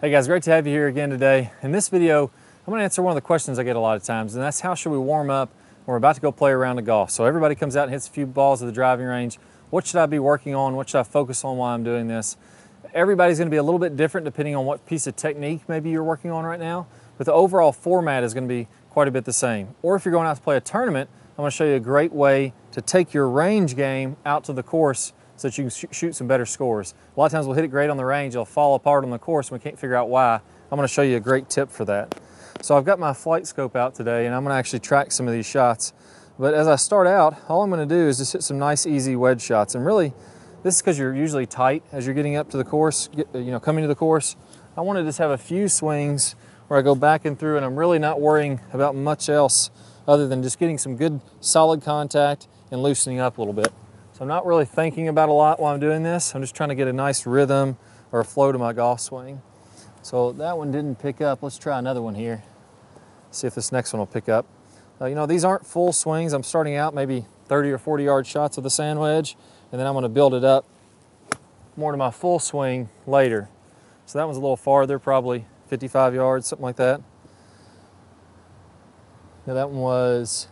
Hey guys, great to have you here again today. In this video, I'm gonna answer one of the questions I get a lot of times, and that's how should we warm up when we're about to go play around the golf. So everybody comes out and hits a few balls at the driving range. What should I be working on? What should I focus on while I'm doing this? Everybody's gonna be a little bit different depending on what piece of technique maybe you're working on right now, but the overall format is gonna be quite a bit the same. Or if you're going out to play a tournament, I'm gonna show you a great way to take your range game out to the course so that you can sh shoot some better scores. A lot of times we'll hit it great on the range, it'll fall apart on the course and we can't figure out why. I'm gonna show you a great tip for that. So I've got my FlightScope out today and I'm gonna actually track some of these shots. But as I start out, all I'm gonna do is just hit some nice easy wedge shots. And really, this is because you're usually tight as you're getting up to the course, get, you know, coming to the course. I wanna just have a few swings where I go back and through and I'm really not worrying about much else other than just getting some good solid contact and loosening up a little bit. So I'm not really thinking about a lot while I'm doing this. I'm just trying to get a nice rhythm or a flow to my golf swing. So that one didn't pick up. Let's try another one here. See if this next one will pick up. Uh, you know, these aren't full swings. I'm starting out maybe 30 or 40 yard shots of the sand wedge, and then I'm gonna build it up more to my full swing later. So that one's a little farther, probably 55 yards, something like that. Now that one was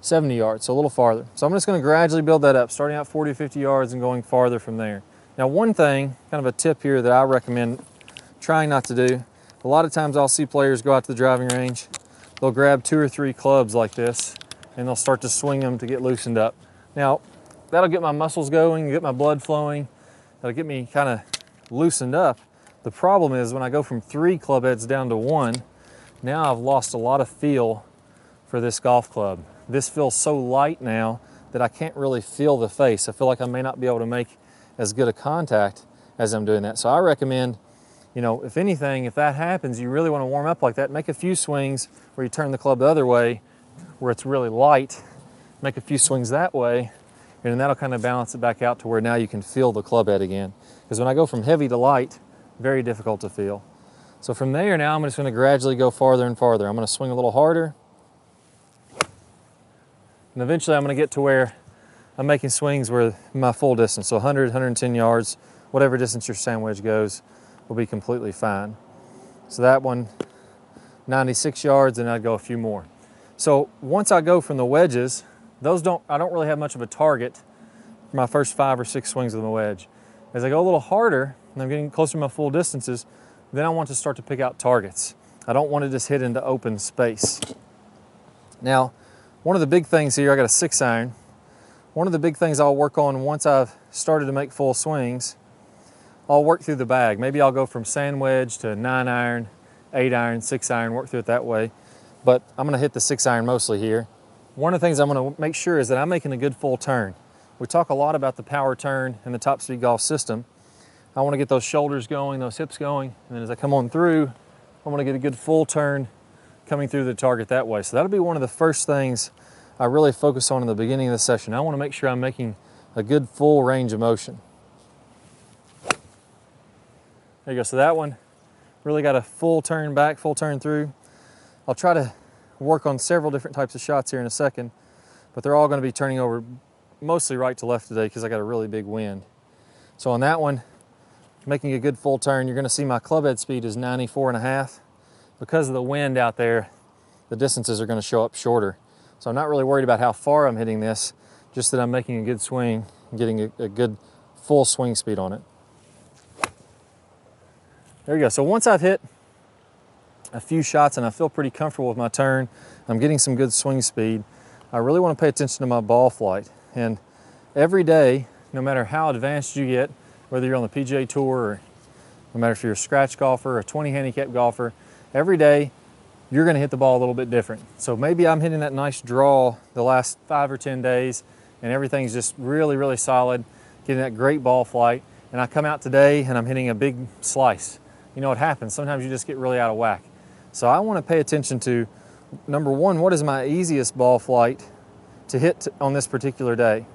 70 yards, so a little farther. So I'm just gonna gradually build that up, starting out 40, 50 yards and going farther from there. Now one thing, kind of a tip here that I recommend trying not to do, a lot of times I'll see players go out to the driving range, they'll grab two or three clubs like this, and they'll start to swing them to get loosened up. Now, that'll get my muscles going, get my blood flowing, that'll get me kind of loosened up. The problem is when I go from three club heads down to one, now I've lost a lot of feel for this golf club this feels so light now that I can't really feel the face. I feel like I may not be able to make as good a contact as I'm doing that. So I recommend, you know, if anything, if that happens, you really want to warm up like that, make a few swings where you turn the club the other way where it's really light, make a few swings that way, and then that'll kind of balance it back out to where now you can feel the club head again. Because when I go from heavy to light, very difficult to feel. So from there now, I'm just gonna gradually go farther and farther. I'm gonna swing a little harder, and eventually I'm gonna get to where I'm making swings where my full distance, so 100, 110 yards, whatever distance your sand wedge goes, will be completely fine. So that one, 96 yards, and I'd go a few more. So once I go from the wedges, those don't, I don't really have much of a target for my first five or six swings with the wedge. As I go a little harder, and I'm getting closer to my full distances, then I want to start to pick out targets. I don't want to just hit into open space. Now, one of the big things here, I got a six iron. One of the big things I'll work on once I've started to make full swings, I'll work through the bag. Maybe I'll go from sand wedge to nine iron, eight iron, six iron, work through it that way. But I'm gonna hit the six iron mostly here. One of the things I'm gonna make sure is that I'm making a good full turn. We talk a lot about the power turn and the top speed golf system. I wanna get those shoulders going, those hips going, and then as I come on through, I wanna get a good full turn coming through the target that way. So that'll be one of the first things I really focus on in the beginning of the session. I want to make sure I'm making a good full range of motion. There you go. So that one really got a full turn back, full turn through. I'll try to work on several different types of shots here in a second, but they're all going to be turning over mostly right to left today because I got a really big wind. So on that one, making a good full turn, you're going to see my club head speed is 94 and a half because of the wind out there, the distances are gonna show up shorter. So I'm not really worried about how far I'm hitting this, just that I'm making a good swing, getting a, a good full swing speed on it. There we go. So once I've hit a few shots and I feel pretty comfortable with my turn, I'm getting some good swing speed, I really want to pay attention to my ball flight. And every day, no matter how advanced you get, whether you're on the PGA Tour or no matter if you're a scratch golfer, a 20 handicap golfer, every day you're going to hit the ball a little bit different. So maybe I'm hitting that nice draw the last five or 10 days and everything's just really, really solid, getting that great ball flight. And I come out today and I'm hitting a big slice. You know what happens? Sometimes you just get really out of whack. So I want to pay attention to number one, what is my easiest ball flight to hit on this particular day?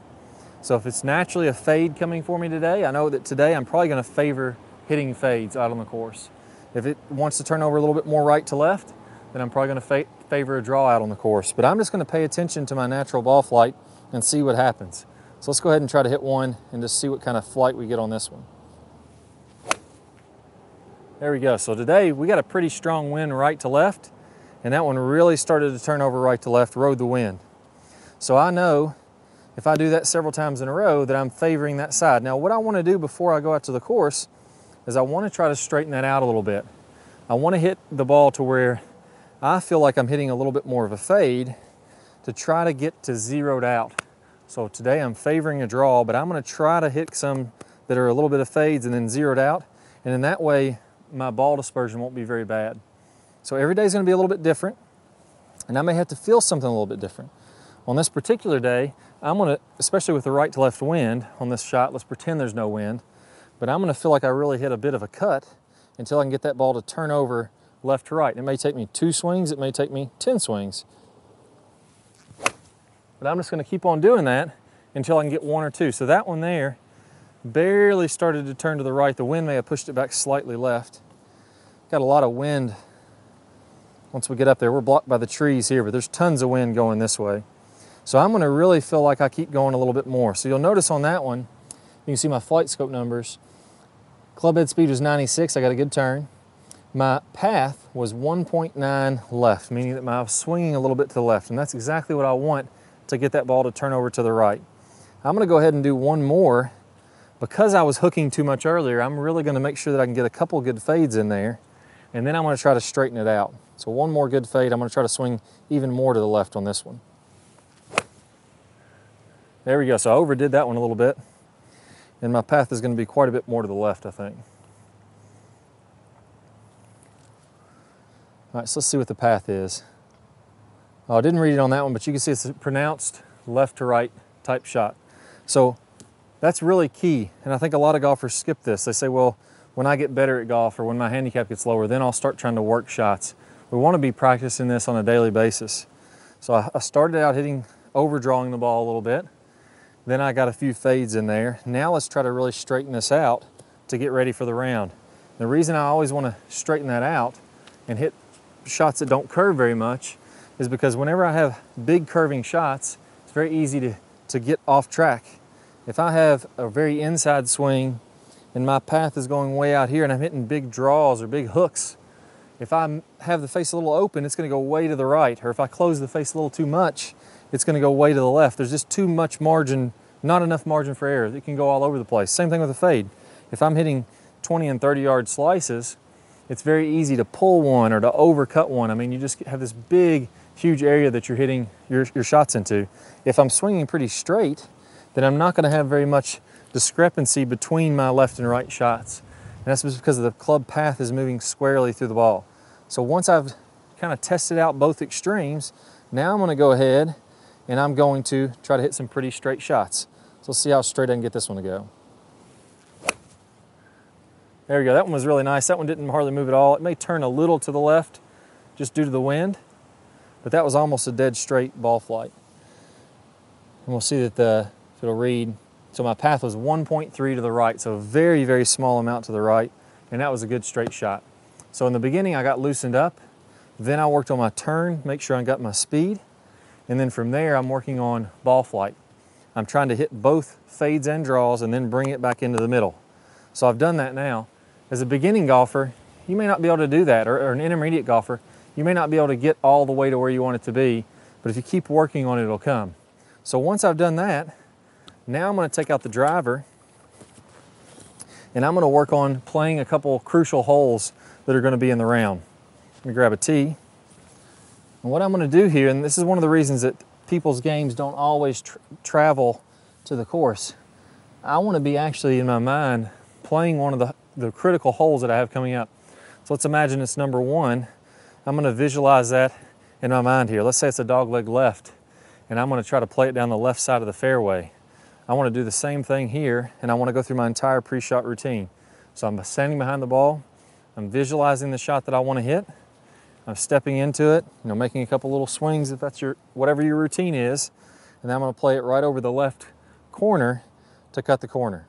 So if it's naturally a fade coming for me today, I know that today I'm probably going to favor hitting fades out on the course. If it wants to turn over a little bit more right to left, then I'm probably going to fa favor a draw out on the course. But I'm just going to pay attention to my natural ball flight and see what happens. So let's go ahead and try to hit one and just see what kind of flight we get on this one. There we go. So today we got a pretty strong wind right to left, and that one really started to turn over right to left, rode the wind. So I know if I do that several times in a row that I'm favoring that side. Now what I want to do before I go out to the course is I want to try to straighten that out a little bit. I want to hit the ball to where I feel like I'm hitting a little bit more of a fade to try to get to zeroed out. So today I'm favoring a draw, but I'm going to try to hit some that are a little bit of fades and then zeroed out. And in that way, my ball dispersion won't be very bad. So every day is going to be a little bit different, and I may have to feel something a little bit different. On this particular day, I'm going to, especially with the right to left wind on this shot, let's pretend there's no wind, but I'm going to feel like I really hit a bit of a cut until I can get that ball to turn over left to right. It may take me two swings, it may take me 10 swings. But I'm just going to keep on doing that until I can get one or two. So that one there barely started to turn to the right. The wind may have pushed it back slightly left. Got a lot of wind once we get up there. We're blocked by the trees here, but there's tons of wind going this way. So I'm gonna really feel like I keep going a little bit more. So you'll notice on that one, you can see my FlightScope numbers. Club head speed was 96, I got a good turn. My path was 1.9 left, meaning that I was swinging a little bit to the left, and that's exactly what I want to get that ball to turn over to the right. I'm gonna go ahead and do one more because I was hooking too much earlier, I'm really gonna make sure that I can get a couple good fades in there, and then I'm gonna try to straighten it out. So one more good fade, I'm gonna try to swing even more to the left on this one. There we go, so I overdid that one a little bit, and my path is gonna be quite a bit more to the left, I think. All right, so let's see what the path is. Oh, I didn't read it on that one, but you can see it's a pronounced left to right type shot. So that's really key. And I think a lot of golfers skip this. They say, well, when I get better at golf or when my handicap gets lower, then I'll start trying to work shots. We want to be practicing this on a daily basis. So I started out hitting, overdrawing the ball a little bit. Then I got a few fades in there. Now let's try to really straighten this out to get ready for the round. The reason I always want to straighten that out and hit shots that don't curve very much is because whenever I have big curving shots, it's very easy to, to get off track if I have a very inside swing and my path is going way out here and I'm hitting big draws or big hooks, if I have the face a little open, it's gonna go way to the right. Or if I close the face a little too much, it's gonna go way to the left. There's just too much margin, not enough margin for error. It can go all over the place. Same thing with a fade. If I'm hitting 20 and 30 yard slices, it's very easy to pull one or to overcut one. I mean, you just have this big, huge area that you're hitting your, your shots into. If I'm swinging pretty straight, then I'm not going to have very much discrepancy between my left and right shots. And that's because the club path is moving squarely through the ball. So once I've kind of tested out both extremes, now I'm going to go ahead and I'm going to try to hit some pretty straight shots. So let's see how straight I can get this one to go. There we go, that one was really nice. That one didn't hardly move at all. It may turn a little to the left just due to the wind, but that was almost a dead straight ball flight. And we'll see that the it'll read. So my path was 1.3 to the right, so a very, very small amount to the right, and that was a good straight shot. So in the beginning, I got loosened up. Then I worked on my turn, make sure I got my speed. And then from there, I'm working on ball flight. I'm trying to hit both fades and draws and then bring it back into the middle. So I've done that now. As a beginning golfer, you may not be able to do that, or, or an intermediate golfer, you may not be able to get all the way to where you want it to be, but if you keep working on it, it'll come. So once I've done that, now I'm going to take out the driver and I'm going to work on playing a couple crucial holes that are going to be in the round. Let me grab a tee. And what I'm going to do here, and this is one of the reasons that people's games don't always tra travel to the course, I want to be actually in my mind playing one of the, the critical holes that I have coming up. So let's imagine it's number one. I'm going to visualize that in my mind here. Let's say it's a dog leg left, and I'm going to try to play it down the left side of the fairway. I want to do the same thing here and I want to go through my entire pre-shot routine. So I'm standing behind the ball, I'm visualizing the shot that I want to hit, I'm stepping into it, you know, making a couple little swings if that's your, whatever your routine is, and then I'm going to play it right over the left corner to cut the corner.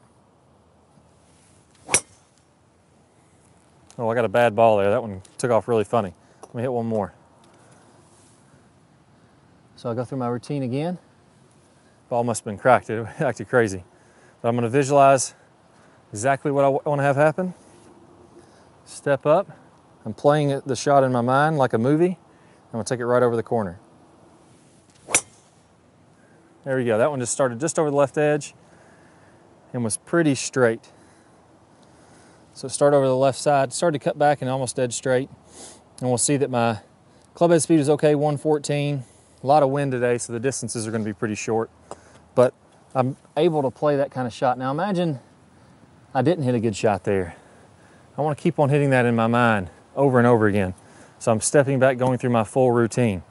Oh, I got a bad ball there. That one took off really funny. Let me hit one more. So I go through my routine again. Ball must have been cracked. It acted crazy. But I'm going to visualize exactly what I want to have happen. Step up. I'm playing the shot in my mind like a movie. I'm gonna take it right over the corner. There we go. That one just started just over the left edge and was pretty straight. So start over the left side, started to cut back and almost dead straight. And we'll see that my club head speed is okay, 114. A lot of wind today, so the distances are gonna be pretty short. But I'm able to play that kind of shot. Now imagine I didn't hit a good shot there. I wanna keep on hitting that in my mind over and over again. So I'm stepping back, going through my full routine.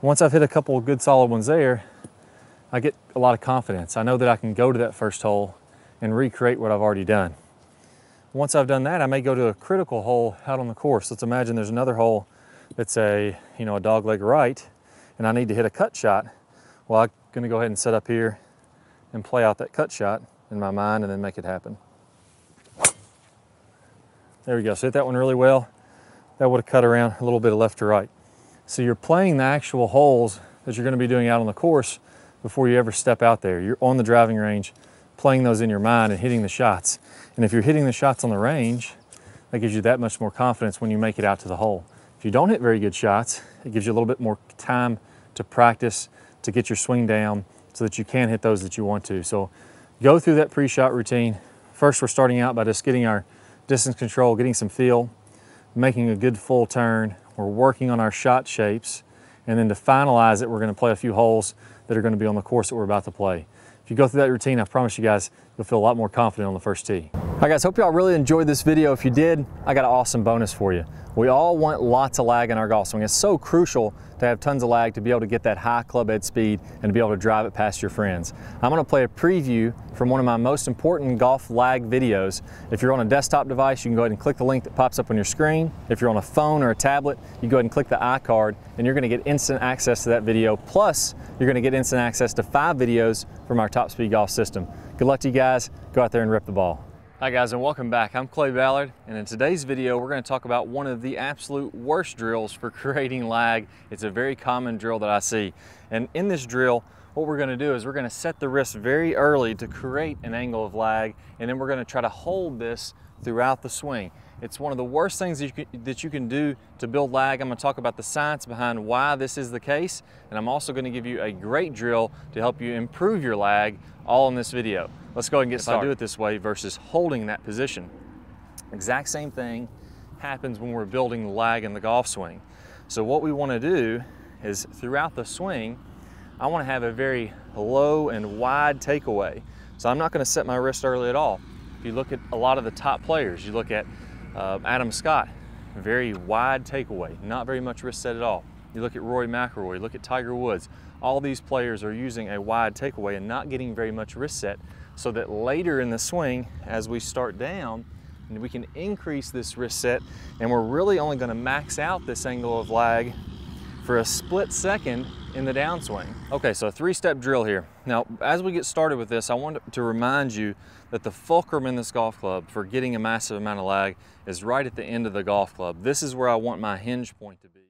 Once I've hit a couple of good solid ones there, I get a lot of confidence. I know that I can go to that first hole and recreate what I've already done. Once I've done that, I may go to a critical hole out on the course. Let's imagine there's another hole that's a, you know, a dog leg right, and I need to hit a cut shot. Well, I'm gonna go ahead and set up here and play out that cut shot in my mind and then make it happen. There we go, so hit that one really well. That would have cut around a little bit of left to right. So you're playing the actual holes that you're gonna be doing out on the course before you ever step out there. You're on the driving range, playing those in your mind and hitting the shots. And if you're hitting the shots on the range, that gives you that much more confidence when you make it out to the hole. If you don't hit very good shots, it gives you a little bit more time to practice, to get your swing down so that you can hit those that you want to. So go through that pre-shot routine. First, we're starting out by just getting our distance control, getting some feel, making a good full turn. We're working on our shot shapes. And then to finalize it, we're gonna play a few holes that are gonna be on the course that we're about to play. If you go through that routine, I promise you guys, you'll feel a lot more confident on the first tee. All right guys, hope y'all really enjoyed this video. If you did, I got an awesome bonus for you. We all want lots of lag in our golf swing. It's so crucial to have tons of lag to be able to get that high club head speed and to be able to drive it past your friends. I'm gonna play a preview from one of my most important golf lag videos. If you're on a desktop device, you can go ahead and click the link that pops up on your screen. If you're on a phone or a tablet, you go ahead and click the iCard and you're gonna get instant access to that video. Plus, you're gonna get instant access to five videos from our Top Speed Golf system. Good luck to you guys. Go out there and rip the ball. Hi guys and welcome back. I'm Clay Ballard and in today's video we're going to talk about one of the absolute worst drills for creating lag. It's a very common drill that I see and in this drill what we're going to do is we're going to set the wrist very early to create an angle of lag and then we're going to try to hold this throughout the swing. It's one of the worst things that you, can, that you can do to build lag. I'm going to talk about the science behind why this is the case and I'm also going to give you a great drill to help you improve your lag all in this video. Let's go ahead and get if started. I do it this way versus holding that position. Exact same thing happens when we're building lag in the golf swing. So what we want to do is throughout the swing, I want to have a very low and wide takeaway. So I'm not going to set my wrist early at all. If you look at a lot of the top players, you look at uh, Adam Scott, very wide takeaway, not very much wrist set at all. You look at Rory McIlroy, look at Tiger Woods. All these players are using a wide takeaway and not getting very much wrist set so that later in the swing, as we start down, we can increase this wrist set and we're really only gonna max out this angle of lag for a split second in the downswing. Okay, so a three-step drill here. Now, as we get started with this, I want to remind you that the fulcrum in this golf club for getting a massive amount of lag is right at the end of the golf club. This is where I want my hinge point to be.